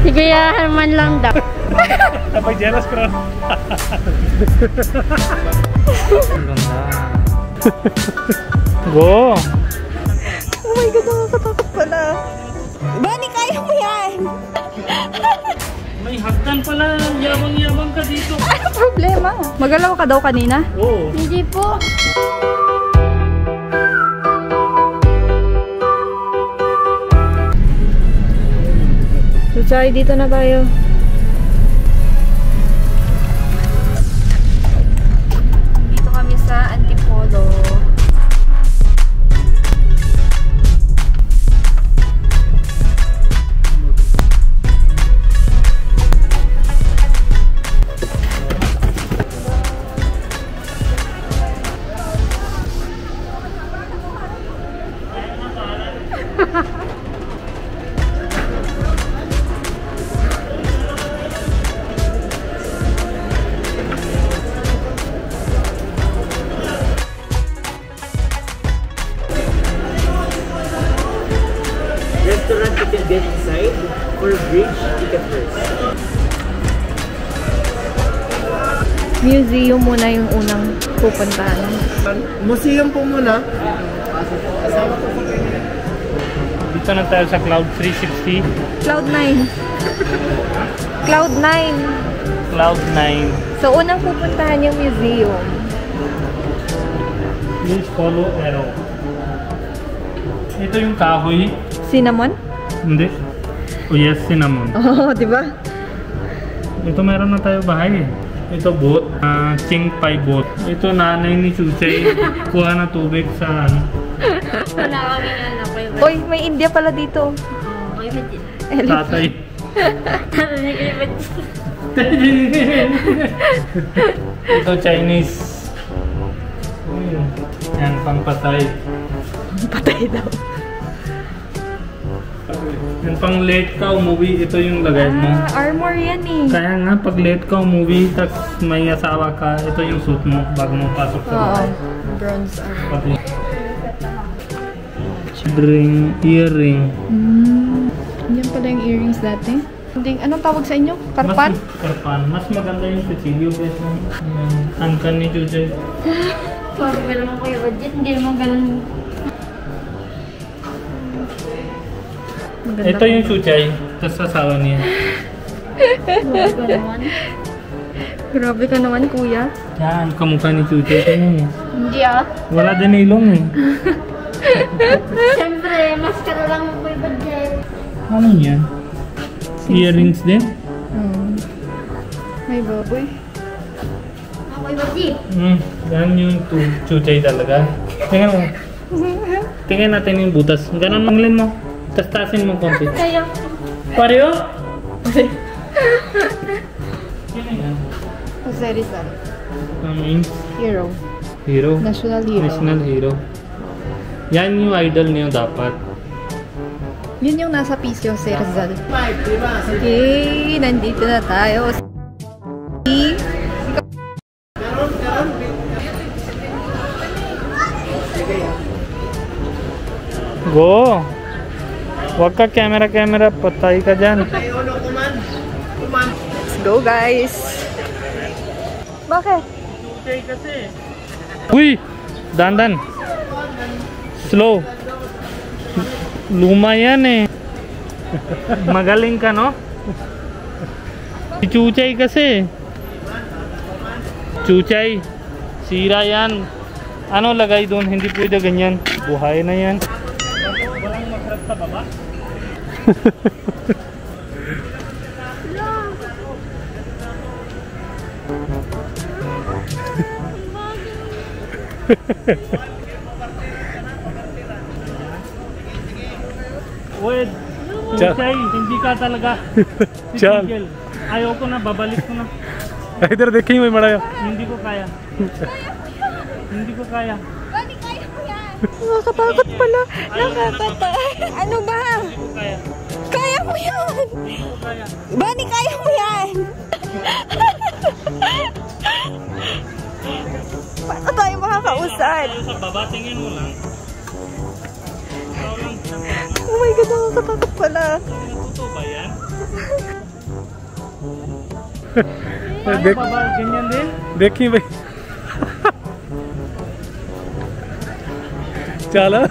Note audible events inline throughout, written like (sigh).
Si Kuya Herman lang daw. Kapag jealous ko. Ang ganda. Go! Oh my God, nakakatakot pala. Bani, kaya mo yan! May hagdan pala. Yabang-yabang ka dito. Ano problema? Magalaw ka daw kanina? Oo. Hindi po. Susay, dito na tayo. Restaurant you can get inside or bridge ticket first. Museum muna yung unang pupuntahan. Museum po muna. Dito na tayo sa Cloud 360. Cloud9. Cloud9. Cloud 9. So, unang pupuntahan yung museum. Please follow arrow. Ito yung kahoy. Cinnamon? Hindi. Oh yes, cinnamon. (laughs) Oo, oh, di ba? Ito meron na tayo bahay eh. Ito boat, ah Ching Pai boat. Ito nanay ni Chuchay, (laughs) kuha na tubig sa ano. Wala kami ano. Bad. Uy, may India pala dito. Bad. Elephant. Tatay. Kuya (laughs) Bad. Ito Chinese. Yan, pangpatay. Patay daw. Yan pang late ka umuwi, ito yung lagay mo. Ah, armor yan eh. Kaya nga, pag late ka umuwi, tapos may asawa ka, ito yung suit mo bago mo pasok sa Oo. bahay. Bronze armor. Ring, earring. Hmm. Yan pala yung earrings dati. Hindi, anong tawag sa inyo? Karpan? Mas, karpan. Mas maganda yung kutsilyo kaysa yung angkan ni Jujay. Parang ka naman Kuya Bad yan. Hindi naman ganun. Maganda. Ito yung Jujay, tapos asawa niya. (laughs) Grabe ka naman. Kuya. Yan, kamukha ni Jujay. Tingnan mo. Hindi ah. Wala din ilong eh. (laughs) Siyempre, maskara lang ang Kuya yan. Ano yan? Earrings din? Hmm. May baboy. Bad eh. Hmm, yan yung Jujay talaga. Tingnan mo. Tingnan natin yung butas. Ganon manglin mo. Tapos tasin mo konti. (laughs) Kaya. Pareho? Jose Rizal. Ano means? Hero. Hero. National hero. National hero. Yan yung idol niyo dapat. Yun yung nasa piece yung Jose Rizal. Okay, nandito na tayo. Si- Go! Huwag ka camera-camera, patay ka dyan. Let's go, guys. Bakit? Uy! Dandan! Slow! Luma yan eh. Magaling ka, no? Si Chuchay kasi. Chuchay. Sira yan. Ano lagay doon? Hindi pwede ganyan. Buhay na yan. Walang masarap sa baba? वो हिंदी को ना इधर देखे हुई हिंदी को खाया हिंदी को खाया Nakakapagod pala. Nakakapagod. Ano ba? mo yan! Bunny, kaya mo yan! Paano tayo makakausad? Babatingin mo lang. Oh my God, nakakatakot pala. Natuto ba yan? Ano ba ba? Ganyan din? Dekhi ba? Chala?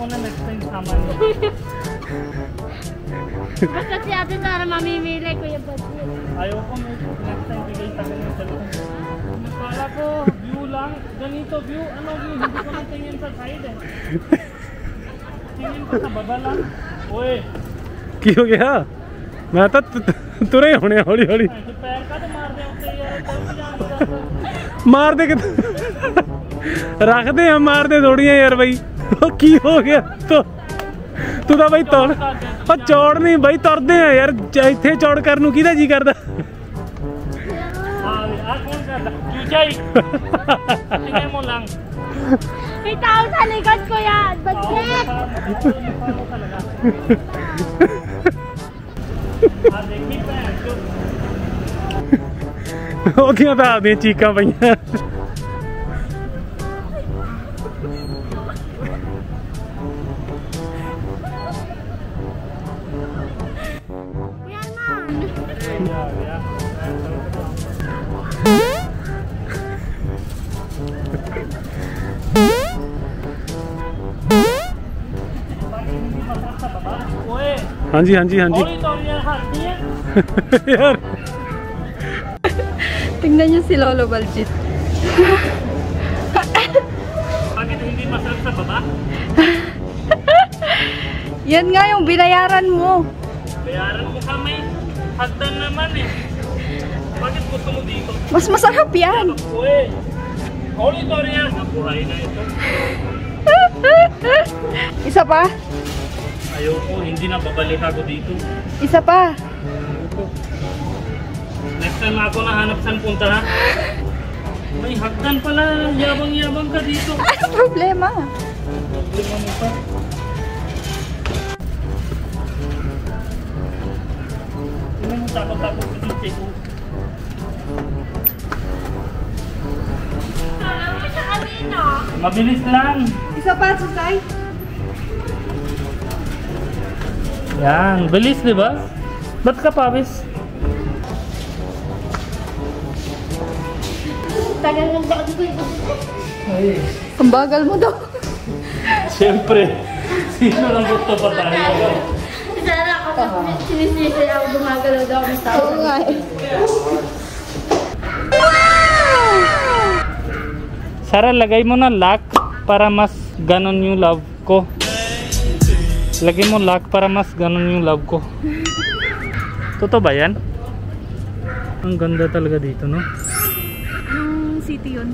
Ayoko na next time sama nyo. Basta si ate Tara mamimili, Kuya Budget. Ayoko may next time bigay sa akin yung cellphone. Kala ko view lang. Ganito view. Ano view? Hindi ko na tingin sa side eh. Tingin ko sa baba lang. Uy, ਕੀ ਹੋ ਗਿਆ ਮੈਂ ਤਾਂ ਤੁ- ਤੁਰੇ ਹੋਣੇ ਹੌਲੀ ਹੌਲੀ ਐਸੇ ਪੈਰ ਕਾ ਮਾਰਦੇ ਉੱਤੇ ਯਾਰ ਚੱਲ ਜਾਣਦਾ ਮਾਰਦੇ ਕਿ ਰੱਖਦੇ ਆ ਮਾਰਦੇ ਥੋੜੀਆਂ ਯਾਰ ਬਈ ਉਹ ਕੀ ਹੋ ਗਿਆ? ਤੋ ਤੂੰ ਤਾਂ ਬਈ ਤੋੜ ਉਹ ਚੌੜ ਨਹੀਂ ਬਈ ਤੁਰਦੇ ਆ ਯਾਰ। ਇੱਥੇ ਚੌੜ ਕਰਨ ਨੂੰ ਕਿਹਦਾ ਜੀ ਕਰਦਾ? ਆ ਕੌਣ ਕਰਦਾ? ਚੀਕਾਂ ਪਈਆਂ? हाँ जी हाँ जी हाँ जी यार tinggalnya si Lolo Baljit masarap sa baba? Yan nga yung binayaran mo. Bayaran ko kami. Hagdan naman eh. Bakit gusto mo dito? Mas masarap yan. Ako eh. Holy Doria. Na ito. (laughs) Isa pa? Ayoko, hindi na babalik ako dito. Isa pa? Ayoko. Next time ako nahanap saan punta ha? (laughs) may hagdan pala yabang-yabang ka dito Ano (laughs) problema? Problema mo pa. Tingnan mo takot-takot ko dito. Alam mo. Mabilis lang. Isa pa, Susay. Yan, bilis di ba? Ba't ka pawis? Tagal ng bakit Kuya Budget. Ang bagal mo daw. Siyempre. Sino lang gusto pa tayo? Sana ako sinisisi ako gumagalaw daw ang tao. Oo nga eh. Sara, lagay mo na lock para mas ganon yung love ko. Lagay mo lock para mas ganon yung love ko. Totoo ba yan? Ang ganda talaga dito, no? City yun?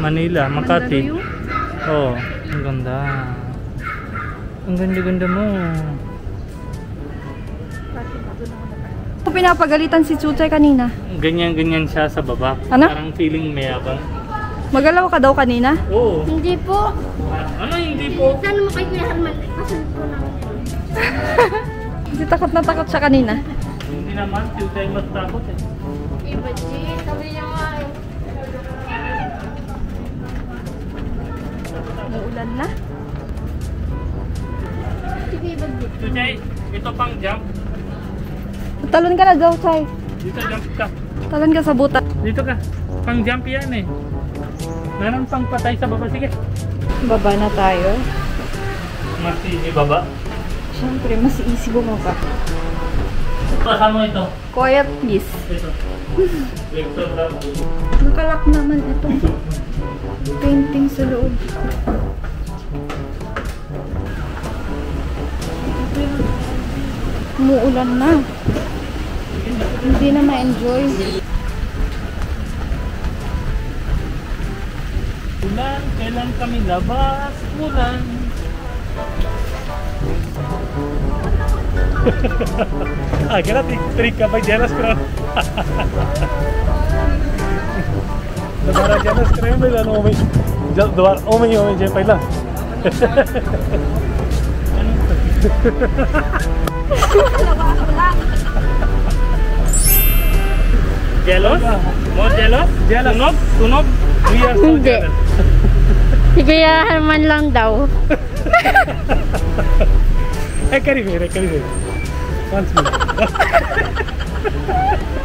Manila, Makati. Oo, oh, ang ganda. Ang ganda-ganda mo. Kung pinapagalitan si Chuchay kanina. Ganyan-ganyan siya sa baba. Ano? Parang feeling mayabang. Magalaw ka daw kanina? Oo. Hindi po. Ano hindi po? Saan mo kay Kuya Herman? Ko lang. (laughs) Hindi takot na takot siya kanina. Hindi naman, tuesday mas takot eh. Kuya Budget, sabi niya nga eh. Uulan na. Budget. Tuesday, ito pang jump. Talon ka na daw, Chay. Dito jump ka. Talon ka sa buta. Dito ka. Pang jump yan eh. Meron pang patay sa baba. Sige. Baba na tayo. Mas easy baba. Siyempre, mas easy bumaba. Pasan mo ito. Quiet, please. Ito. (laughs) Victor daw. Nakalak naman itong painting sa loob. Umuulan na. Hindi na ma-enjoy. Ulan, kailan kami labas? Ulan. (laughs) ah, kailan trick ka ba? Jealous ko (laughs) મારા જેને સ્ક્રેમ લેવાનું ઓમે દ્વારા ઓમે ઓમે જે પહેલા jealous? More jealous? Jealous. Sunog sunog we are so hindi. sigayahan man lang daw. (laughs) Eh carry here carry here (laughs)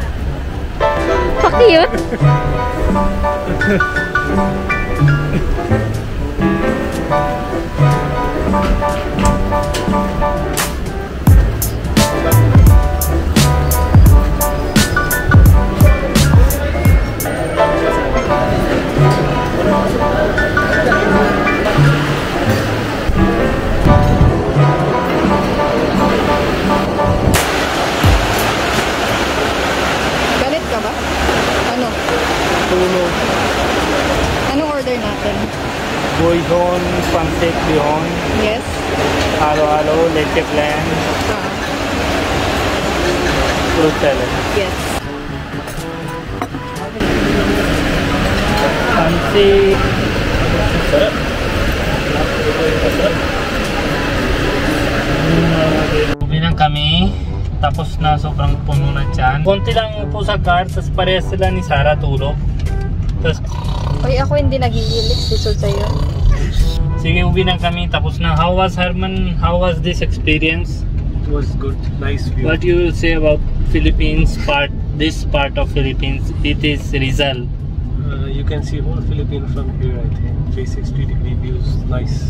cute. (laughs) Boyzon, pancit bihon, Yes? halo-halo, leche plan, Ah, fruit salad. yes. Pancit. Sarap. Uwi na kami. Tapos na sobrang puno na dyan. Konti lang upo sa car, tapos parehas sila ni Sarah tulog. Tapos, Uy, ako hindi nagigilik. Sisod sa'yo. Sige, uwi na kami. Tapos na, how was Herman? How was this experience? It was good, nice view. What you will say about Philippines part, this part of Philippines? It is Rizal. Uh, you can see whole Philippines from here, I think. 360 degree views, nice.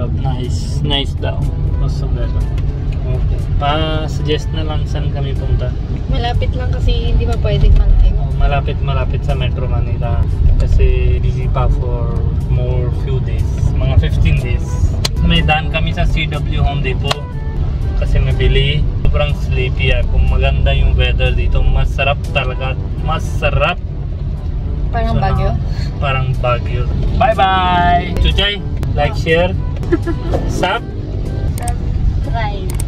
Lovely. Nice, nice daw. Awesome weather. Okay. Pa-suggest na lang saan kami punta. Malapit lang kasi hindi pa pwedeng malayo. Oh, malapit malapit sa Metro Manila kasi busy pa for more few days mga 15 days. May daan kami sa CW Home Depot kasi mabili sobrang sleepy ako maganda yung weather dito masarap talaga. Masarap. Parang So, bagyo. parang Baguio. Bye bye Chuchay like share. (laughs) Sub? Subscribe.